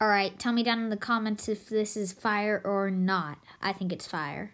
All right, tell me down in the comments if this is fire or not. I think it's fire.